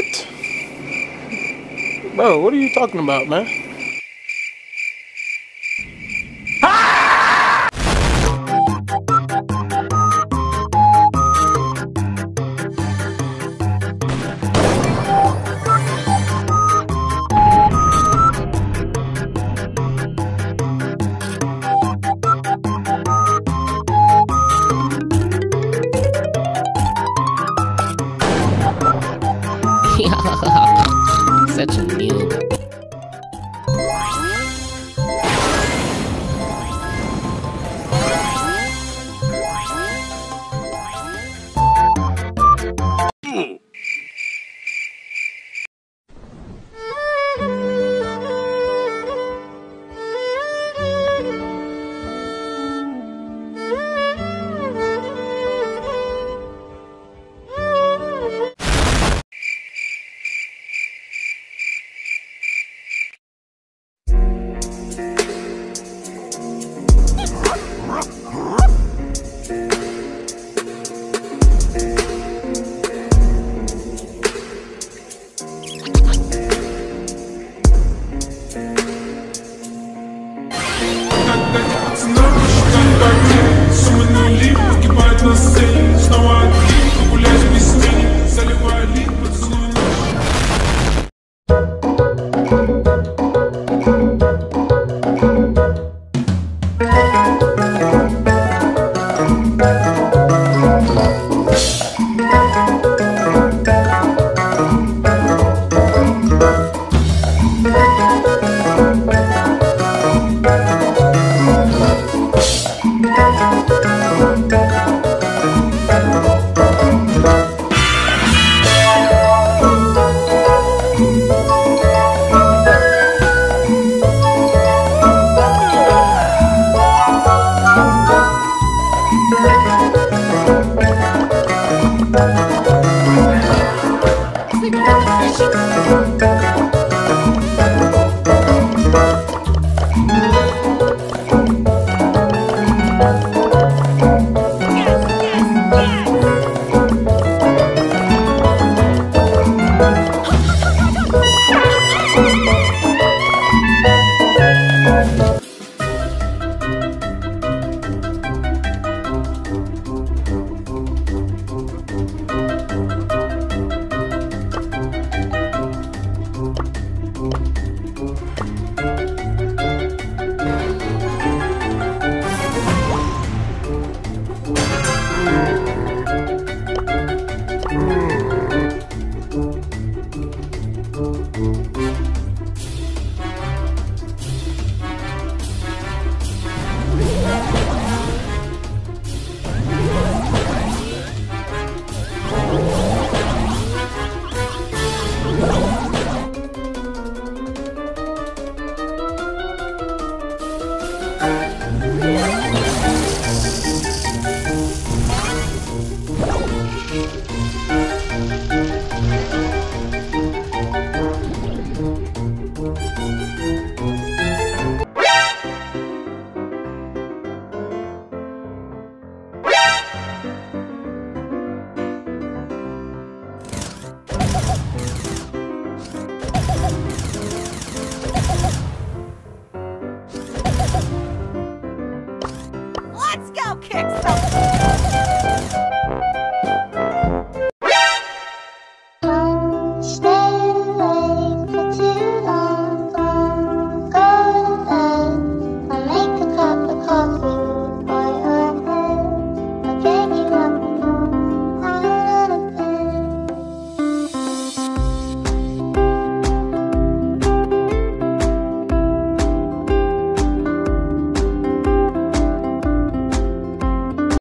What? Bro, what are you talking about, man?